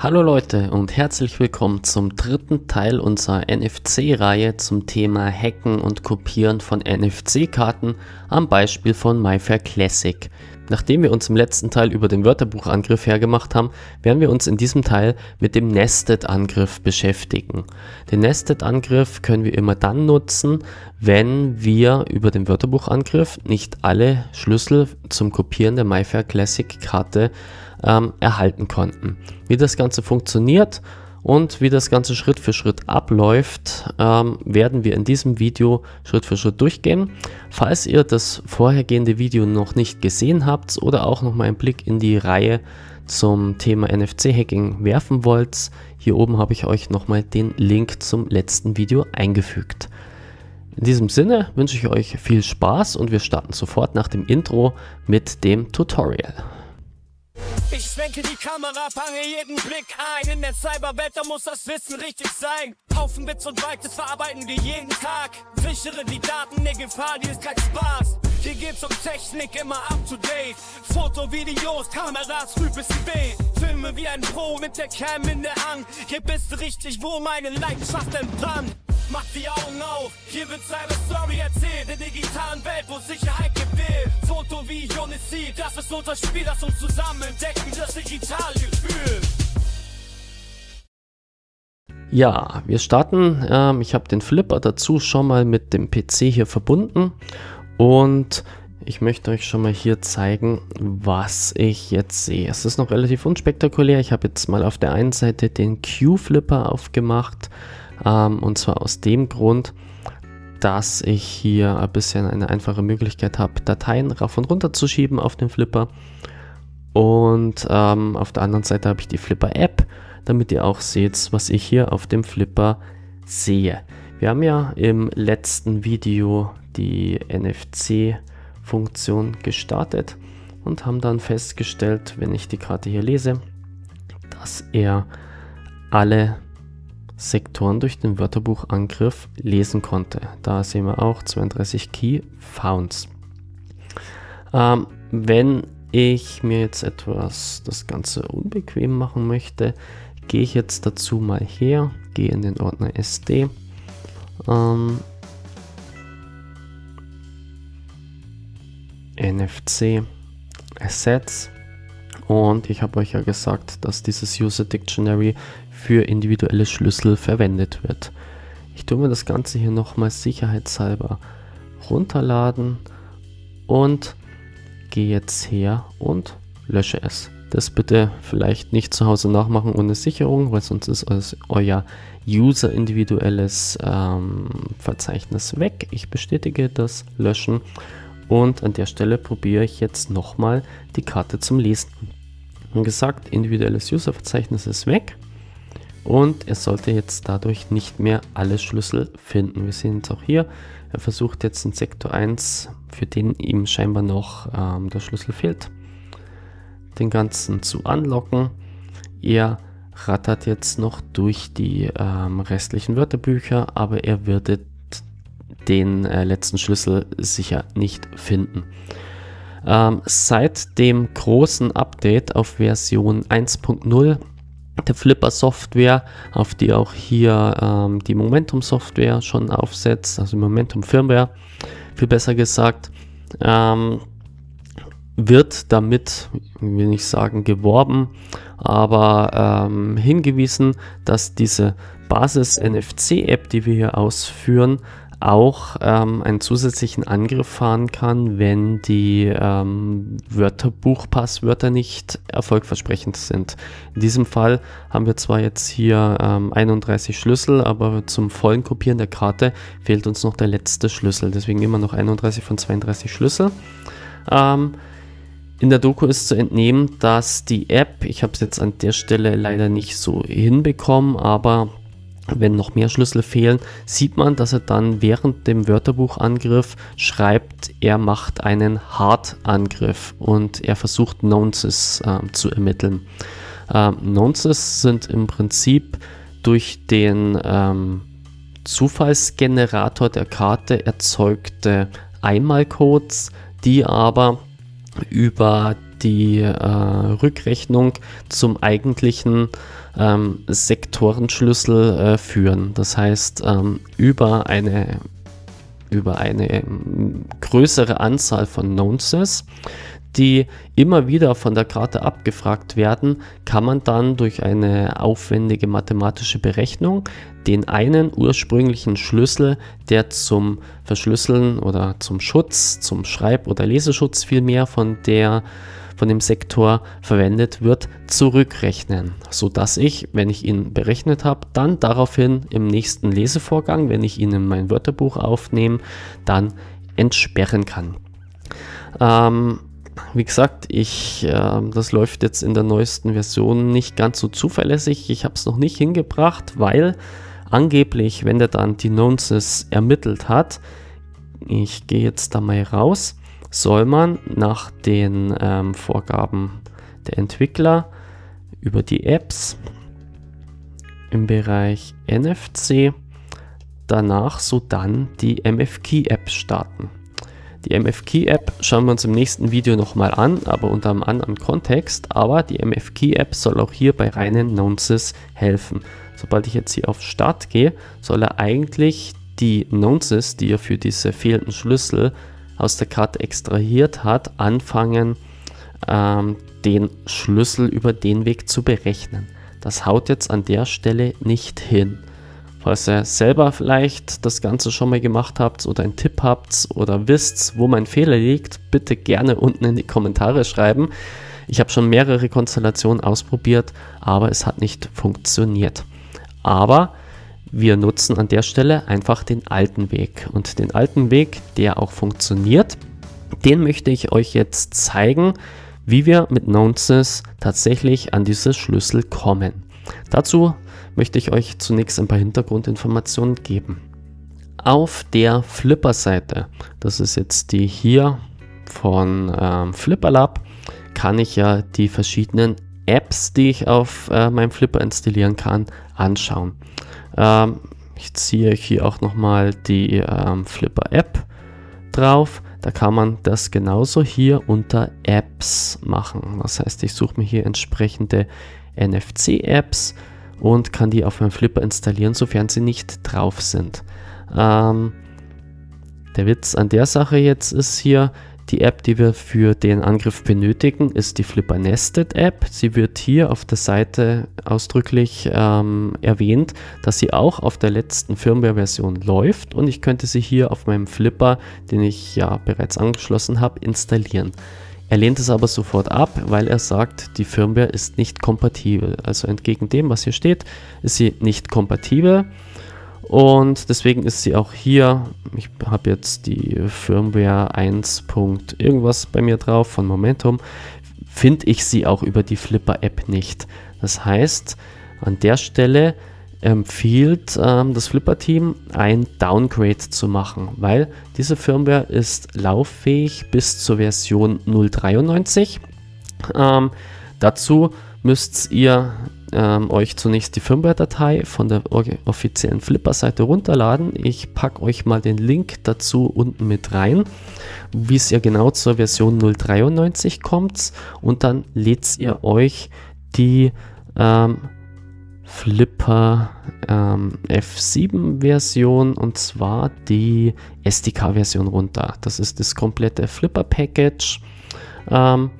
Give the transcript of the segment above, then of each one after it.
Hallo Leute und herzlich willkommen zum dritten Teil unserer NFC-Reihe zum Thema Hacken und Kopieren von NFC-Karten am Beispiel von MyFair Classic. Nachdem wir uns im letzten Teil über den Wörterbuchangriff hergemacht haben, werden wir uns in diesem Teil mit dem Nested-Angriff beschäftigen. Den Nested-Angriff können wir immer dann nutzen, wenn wir über den Wörterbuchangriff nicht alle Schlüssel zum Kopieren der MyFair Classic Karte ähm, erhalten konnten. Wie das Ganze funktioniert und wie das Ganze Schritt für Schritt abläuft, ähm, werden wir in diesem Video Schritt für Schritt durchgehen. Falls ihr das vorhergehende Video noch nicht gesehen habt oder auch noch mal einen Blick in die Reihe zum Thema NFC-Hacking werfen wollt, hier oben habe ich euch nochmal den Link zum letzten Video eingefügt. In diesem Sinne wünsche ich euch viel Spaß und wir starten sofort nach dem Intro mit dem Tutorial. Ich schwenke die Kamera, fange jeden Blick ein. In der Cyberwelt, da muss das Wissen richtig sein. Haufen Bits und Bytes verarbeiten wir jeden Tag. Sichere die Daten, ne Gefahr, die ist kein Spaß. Hier geht's um Technik, immer up to date. Foto, Videos, Kameras, früh spät. Filme wie ein Pro mit der Cam in der Hand. Hier bist du richtig, wo meine Leidenschaft entbrannt. Mach die Augen auf, hier wird seine Story erzählt. In der digitalen Welt, wo Sicherheit gewählt. Foto, Video, ne Seed, das ist unser Spiel, das uns zusammen entdecken, das digitale Gefühl. Ja, wir starten. Ähm, ich habe den Flipper dazu schon mal mit dem PC hier verbunden und ich möchte euch schon mal hier zeigen, was ich jetzt sehe. Es ist noch relativ unspektakulär. Ich habe jetzt mal auf der einen Seite den Q-Flipper aufgemacht ähm, und zwar aus dem Grund, dass ich hier ein bisschen eine einfache Möglichkeit habe, Dateien rauf und runter zu schieben auf den Flipper. Und ähm, auf der anderen Seite habe ich die Flipper-App, damit ihr auch seht, was ich hier auf dem Flipper sehe. Wir haben ja im letzten Video die NFC-Funktion gestartet und haben dann festgestellt, wenn ich die Karte hier lese, dass er alle Sektoren durch den Wörterbuchangriff lesen konnte. Da sehen wir auch 32 Key Founds. Ähm, wenn ich mir jetzt etwas das Ganze unbequem machen möchte, gehe ich jetzt dazu mal her, gehe in den Ordner SD. Ähm, NFC Assets und ich habe euch ja gesagt, dass dieses User Dictionary für individuelle Schlüssel verwendet wird. Ich tue mir das Ganze hier nochmal sicherheitshalber runterladen und gehe jetzt her und lösche es. Das bitte vielleicht nicht zu Hause nachmachen ohne Sicherung, weil sonst ist euer User individuelles ähm, Verzeichnis weg. Ich bestätige das Löschen und an der Stelle probiere ich jetzt nochmal die Karte zum Lesen. Wie gesagt, individuelles User-Verzeichnis ist weg. Und er sollte jetzt dadurch nicht mehr alle Schlüssel finden. Wir sehen es auch hier. Er versucht jetzt in Sektor 1, für den ihm scheinbar noch ähm, der Schlüssel fehlt, den ganzen zu anlocken. Er rattert jetzt noch durch die ähm, restlichen Wörterbücher, aber er wird den äh, letzten Schlüssel sicher nicht finden. Ähm, seit dem großen Update auf Version 1.0 der Flipper Software, auf die auch hier ähm, die Momentum Software schon aufsetzt, also Momentum Firmware, viel besser gesagt, ähm, wird damit, will nicht sagen geworben, aber ähm, hingewiesen, dass diese Basis-NFC-App, die wir hier ausführen, auch ähm, einen zusätzlichen Angriff fahren kann, wenn die ähm, Wörterbuchpasswörter nicht erfolgversprechend sind. In diesem Fall haben wir zwar jetzt hier ähm, 31 Schlüssel, aber zum vollen Kopieren der Karte fehlt uns noch der letzte Schlüssel. Deswegen immer noch 31 von 32 Schlüssel. Ähm, in der Doku ist zu entnehmen, dass die App, ich habe es jetzt an der Stelle leider nicht so hinbekommen, aber wenn noch mehr Schlüssel fehlen, sieht man, dass er dann während dem Wörterbuchangriff schreibt, er macht einen Hard-Angriff und er versucht Nonces äh, zu ermitteln. Ähm, Nonces sind im Prinzip durch den ähm, Zufallsgenerator der Karte erzeugte Einmalcodes, die aber über die äh, Rückrechnung zum eigentlichen ähm, Sektorenschlüssel äh, führen. Das heißt, ähm, über eine über eine ähm, größere Anzahl von Nonces, die immer wieder von der Karte abgefragt werden, kann man dann durch eine aufwendige mathematische Berechnung den einen ursprünglichen Schlüssel, der zum Verschlüsseln oder zum Schutz, zum Schreib- oder Leseschutz vielmehr von der von dem Sektor verwendet wird, zurückrechnen, sodass ich, wenn ich ihn berechnet habe, dann daraufhin im nächsten Lesevorgang, wenn ich ihn in mein Wörterbuch aufnehme, dann entsperren kann. Ähm, wie gesagt, ich, äh, das läuft jetzt in der neuesten Version nicht ganz so zuverlässig. Ich habe es noch nicht hingebracht, weil angeblich, wenn der dann die Nonces ermittelt hat, ich gehe jetzt da mal raus, soll man nach den ähm, Vorgaben der Entwickler über die Apps im Bereich NFC danach so dann die MFKey-App starten. Die MFKey-App schauen wir uns im nächsten Video nochmal an, aber unter einem anderen Kontext. Aber die MFKey-App soll auch hier bei reinen Nonces helfen. Sobald ich jetzt hier auf Start gehe, soll er eigentlich die Nonces, die er für diese fehlenden Schlüssel aus der Karte extrahiert hat, anfangen, ähm, den Schlüssel über den Weg zu berechnen. Das haut jetzt an der Stelle nicht hin. Falls ihr selber vielleicht das Ganze schon mal gemacht habt oder einen Tipp habt oder wisst, wo mein Fehler liegt, bitte gerne unten in die Kommentare schreiben. Ich habe schon mehrere Konstellationen ausprobiert, aber es hat nicht funktioniert. Aber wir nutzen an der Stelle einfach den alten Weg. Und den alten Weg, der auch funktioniert, den möchte ich euch jetzt zeigen, wie wir mit Nonces tatsächlich an diese Schlüssel kommen. Dazu möchte ich euch zunächst ein paar Hintergrundinformationen geben. Auf der Flipper-Seite, das ist jetzt die hier von ähm, Flipperlab, kann ich ja die verschiedenen Apps, die ich auf äh, meinem Flipper installieren kann, anschauen. Ähm, ich ziehe hier auch nochmal die ähm, Flipper-App drauf. Da kann man das genauso hier unter Apps machen. Das heißt, ich suche mir hier entsprechende NFC-Apps und kann die auf meinem Flipper installieren, sofern sie nicht drauf sind. Ähm, der Witz an der Sache jetzt ist hier, die App, die wir für den Angriff benötigen, ist die Flipper Nested App. Sie wird hier auf der Seite ausdrücklich ähm, erwähnt, dass sie auch auf der letzten Firmware-Version läuft und ich könnte sie hier auf meinem Flipper, den ich ja bereits angeschlossen habe, installieren. Er lehnt es aber sofort ab, weil er sagt, die Firmware ist nicht kompatibel. Also entgegen dem, was hier steht, ist sie nicht kompatibel. Und deswegen ist sie auch hier, ich habe jetzt die Firmware 1. irgendwas bei mir drauf von Momentum, finde ich sie auch über die Flipper App nicht. Das heißt, an der Stelle empfiehlt ähm, das Flipper-Team ein Downgrade zu machen, weil diese Firmware ist lauffähig bis zur Version 0.93. Ähm, dazu müsst ihr ähm, euch zunächst die Firmware-Datei von der offiziellen Flipper-Seite runterladen. Ich packe euch mal den Link dazu unten mit rein, wie es ihr genau zur Version 0.93 kommt und dann lädt ihr euch die ähm, Flipper ähm, F7-Version und zwar die SDK-Version runter. Das ist das komplette Flipper-Package. Ähm,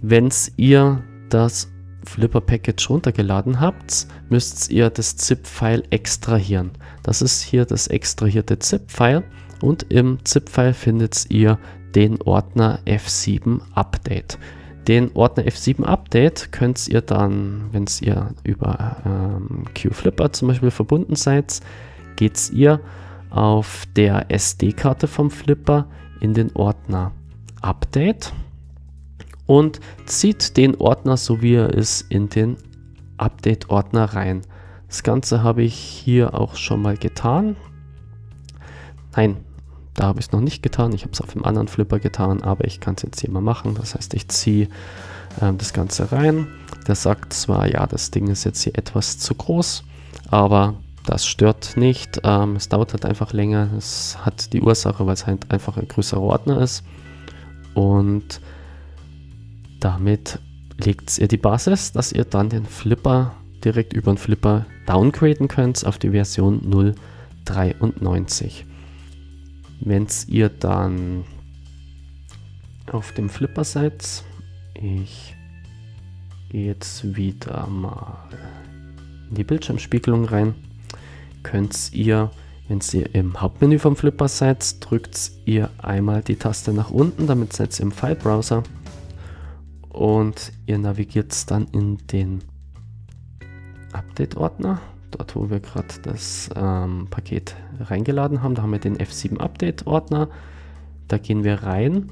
Wenn ihr das Flipper-Package runtergeladen habt, müsst ihr das ZIP-File extrahieren. Das ist hier das extrahierte ZIP-File und im ZIP-File findet ihr den Ordner F7 Update. Den Ordner F7 Update könnt ihr dann, wenn ihr über ähm, QFlipper zum Beispiel verbunden seid, geht ihr auf der SD-Karte vom Flipper in den Ordner Update und zieht den Ordner, so wie er ist, in den Update-Ordner rein. Das Ganze habe ich hier auch schon mal getan. Nein, da habe ich es noch nicht getan. Ich habe es auf dem anderen Flipper getan, aber ich kann es jetzt hier mal machen. Das heißt, ich ziehe äh, das Ganze rein. Der sagt zwar, ja, das Ding ist jetzt hier etwas zu groß, aber das stört nicht. Ähm, es dauert halt einfach länger. Es hat die Ursache, weil es halt einfach ein größerer Ordner ist. Und damit legt ihr die Basis, dass ihr dann den Flipper direkt über den Flipper downgraden könnt auf die Version 0.93. Wenn ihr dann auf dem Flipper seid, ich gehe jetzt wieder mal in die Bildschirmspiegelung rein, könnt ihr, wenn ihr im Hauptmenü vom Flipper seid, drückt ihr einmal die Taste nach unten, damit seid ihr im File-Browser und ihr navigiert dann in den Update-Ordner, dort wo wir gerade das ähm, Paket reingeladen haben. Da haben wir den F7 Update-Ordner. Da gehen wir rein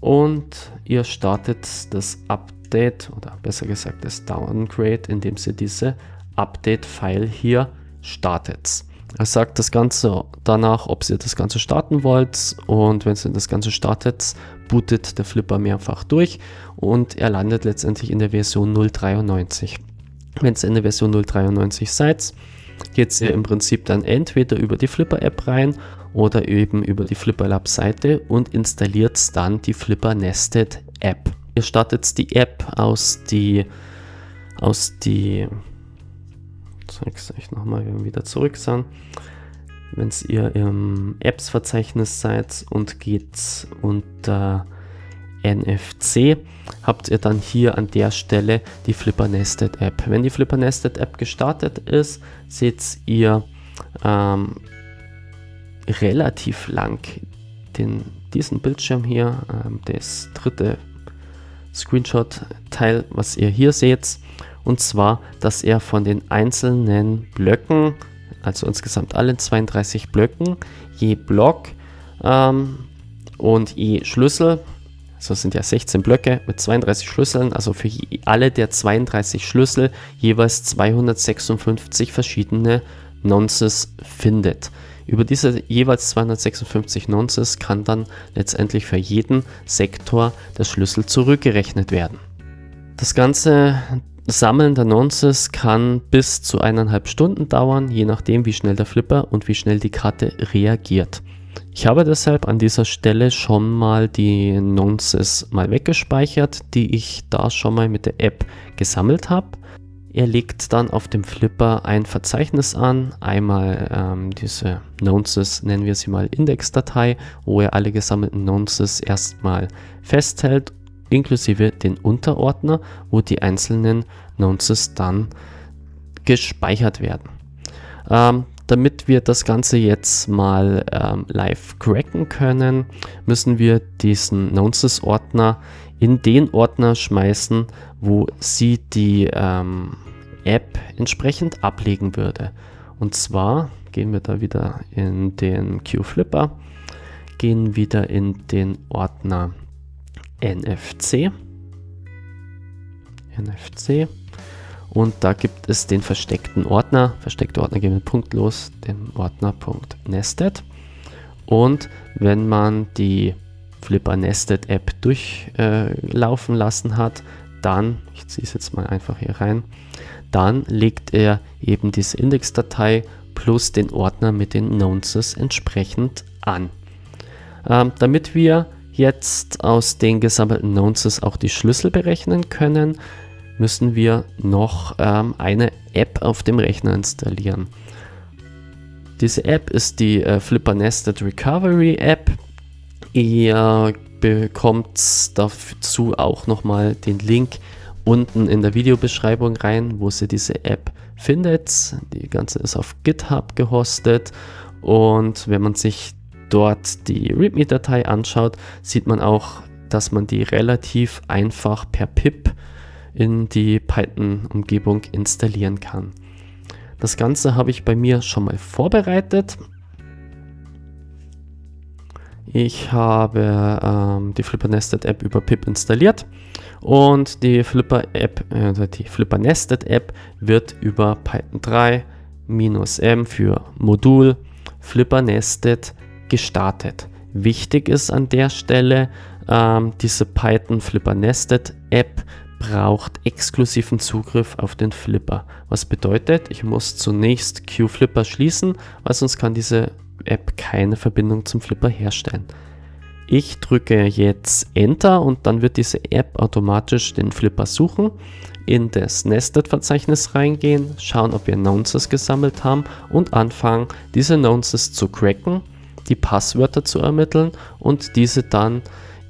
und ihr startet das Update oder besser gesagt das Downgrade, indem ihr diese Update-File hier startet. Er sagt das Ganze danach, ob ihr das Ganze starten wollt und wenn ihr das Ganze startet, bootet der Flipper mehrfach durch und er landet letztendlich in der Version 0.93. Wenn ihr in der Version 0.93 seid, geht ihr im Prinzip dann entweder über die Flipper-App rein oder eben über die Flipper Lab-Seite und installiert dann die Flipper Nested App. Ihr startet die App aus die aus die zeige es euch nochmal, wenn wir wieder zurück sind. Wenn ihr im Apps-Verzeichnis seid und geht unter NFC, habt ihr dann hier an der Stelle die Flipper Nested App. Wenn die Flipper Nested App gestartet ist, seht ihr ähm, relativ lang den, diesen Bildschirm hier, ähm, das dritte Screenshot-Teil, was ihr hier seht. Und zwar, dass er von den einzelnen Blöcken, also insgesamt allen 32 Blöcken, je Block ähm, und je Schlüssel, so sind ja 16 Blöcke mit 32 Schlüsseln, also für alle der 32 Schlüssel jeweils 256 verschiedene Nonces findet. Über diese jeweils 256 Nonces kann dann letztendlich für jeden Sektor der Schlüssel zurückgerechnet werden. Das Ganze Sammeln der Nonces kann bis zu eineinhalb Stunden dauern, je nachdem wie schnell der Flipper und wie schnell die Karte reagiert. Ich habe deshalb an dieser Stelle schon mal die Nonces mal weggespeichert, die ich da schon mal mit der App gesammelt habe. Er legt dann auf dem Flipper ein Verzeichnis an, einmal ähm, diese Nonces, nennen wir sie mal Indexdatei, wo er alle gesammelten Nonces erstmal festhält inklusive den Unterordner, wo die einzelnen Nonces dann gespeichert werden. Ähm, damit wir das Ganze jetzt mal ähm, live cracken können, müssen wir diesen Nonces-Ordner in den Ordner schmeißen, wo sie die ähm, App entsprechend ablegen würde. Und zwar gehen wir da wieder in den Q-Flipper, gehen wieder in den Ordner NFC. NFC. Und da gibt es den versteckten Ordner. Versteckte Ordner gehen mit Punkt den Ordner .nested. Und wenn man die Flipper Nested App durchlaufen äh, lassen hat, dann, ich ziehe es jetzt mal einfach hier rein, dann legt er eben diese Indexdatei plus den Ordner mit den Nonces entsprechend an. Ähm, damit wir jetzt aus den gesammelten Nonces auch die Schlüssel berechnen können, müssen wir noch ähm, eine App auf dem Rechner installieren. Diese App ist die äh, Flipper Nested Recovery App. Ihr bekommt dazu auch nochmal den Link unten in der Videobeschreibung rein, wo ihr diese App findet. Die ganze ist auf GitHub gehostet und wenn man sich dort die README-Datei anschaut, sieht man auch, dass man die relativ einfach per pip in die Python-Umgebung installieren kann. Das Ganze habe ich bei mir schon mal vorbereitet. Ich habe ähm, die Flipper Nested App über pip installiert und die Flipper App, äh, die Flipper Nested App wird über Python 3 M für Modul Flipper Nested gestartet. Wichtig ist an der Stelle, ähm, diese Python Flipper Nested App braucht exklusiven Zugriff auf den Flipper. Was bedeutet, ich muss zunächst QFlipper schließen, weil sonst kann diese App keine Verbindung zum Flipper herstellen. Ich drücke jetzt Enter und dann wird diese App automatisch den Flipper suchen, in das Nested-Verzeichnis reingehen, schauen, ob wir Nonces gesammelt haben und anfangen, diese Nonces zu cracken, die Passwörter zu ermitteln und diese dann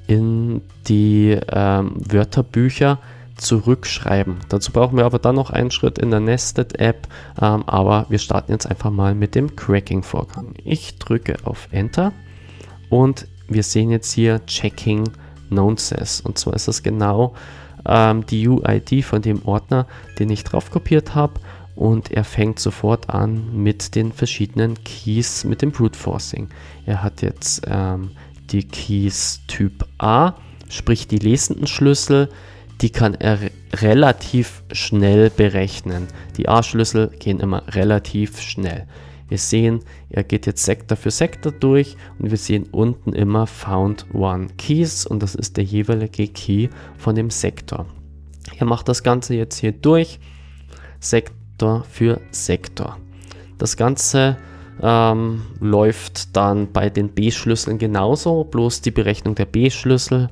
in die ähm, Wörterbücher zurückschreiben. Dazu brauchen wir aber dann noch einen Schritt in der Nested-App, ähm, aber wir starten jetzt einfach mal mit dem Cracking-Vorgang. Ich drücke auf Enter und wir sehen jetzt hier Checking Nonces und zwar ist das genau ähm, die UID von dem Ordner, den ich drauf kopiert habe und er fängt sofort an mit den verschiedenen Keys, mit dem Brute Forcing. Er hat jetzt ähm, die Keys Typ A, sprich die lesenden Schlüssel, die kann er relativ schnell berechnen. Die A-Schlüssel gehen immer relativ schnell. Wir sehen, er geht jetzt Sektor für Sektor durch und wir sehen unten immer Found One Keys und das ist der jeweilige Key von dem Sektor. Er macht das Ganze jetzt hier durch, Sektor für Sektor. Das Ganze ähm, läuft dann bei den B-Schlüsseln genauso, bloß die Berechnung der B-Schlüssel,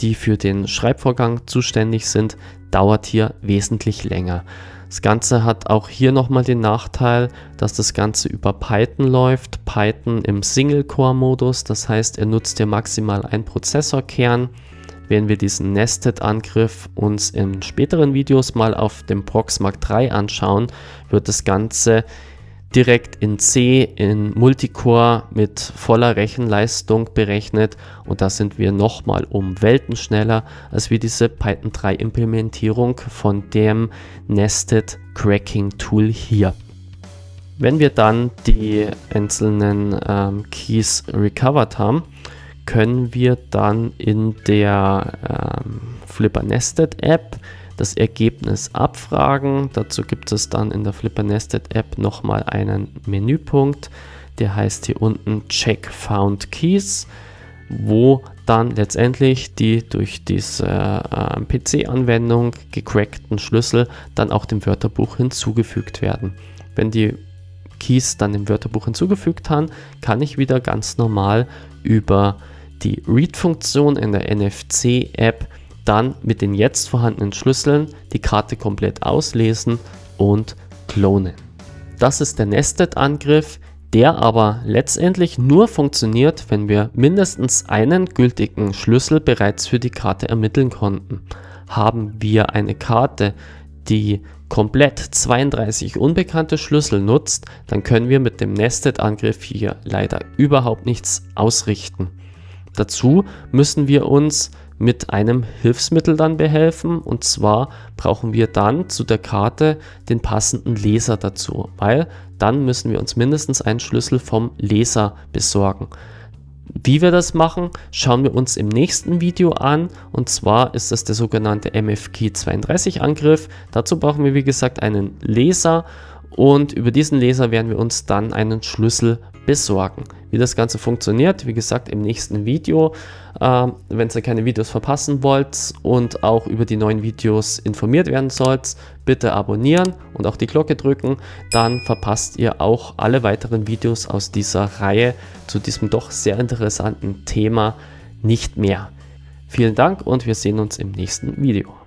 die für den Schreibvorgang zuständig sind, dauert hier wesentlich länger. Das Ganze hat auch hier nochmal den Nachteil, dass das Ganze über Python läuft. Python im Single-Core-Modus, das heißt, er nutzt hier maximal einen Prozessorkern. Wenn wir diesen Nested-Angriff uns in späteren Videos mal auf dem Proxmark 3 anschauen, wird das Ganze direkt in C in Multicore mit voller Rechenleistung berechnet und da sind wir nochmal um Welten schneller als wie diese Python 3 Implementierung von dem Nested Cracking Tool hier. Wenn wir dann die einzelnen ähm, Keys recovered haben, können wir dann in der ähm, Flipper Nested App das Ergebnis abfragen. Dazu gibt es dann in der Flipper Nested App nochmal einen Menüpunkt, der heißt hier unten Check Found Keys, wo dann letztendlich die durch diese äh, PC-Anwendung gecrackten Schlüssel dann auch dem Wörterbuch hinzugefügt werden. Wenn die Keys dann im Wörterbuch hinzugefügt haben, kann ich wieder ganz normal über die Read-Funktion in der NFC-App dann mit den jetzt vorhandenen Schlüsseln die Karte komplett auslesen und klonen. Das ist der Nested-Angriff, der aber letztendlich nur funktioniert, wenn wir mindestens einen gültigen Schlüssel bereits für die Karte ermitteln konnten. Haben wir eine Karte, die komplett 32 unbekannte Schlüssel nutzt, dann können wir mit dem Nested-Angriff hier leider überhaupt nichts ausrichten. Dazu müssen wir uns mit einem Hilfsmittel dann behelfen und zwar brauchen wir dann zu der Karte den passenden Leser dazu, weil dann müssen wir uns mindestens einen Schlüssel vom Leser besorgen. Wie wir das machen, schauen wir uns im nächsten Video an und zwar ist das der sogenannte MFKey32 Angriff. Dazu brauchen wir wie gesagt einen Leser und über diesen Laser werden wir uns dann einen Schlüssel besorgen. Wie das Ganze funktioniert, wie gesagt, im nächsten Video. Äh, wenn ihr keine Videos verpassen wollt und auch über die neuen Videos informiert werden sollt, bitte abonnieren und auch die Glocke drücken. Dann verpasst ihr auch alle weiteren Videos aus dieser Reihe zu diesem doch sehr interessanten Thema nicht mehr. Vielen Dank und wir sehen uns im nächsten Video.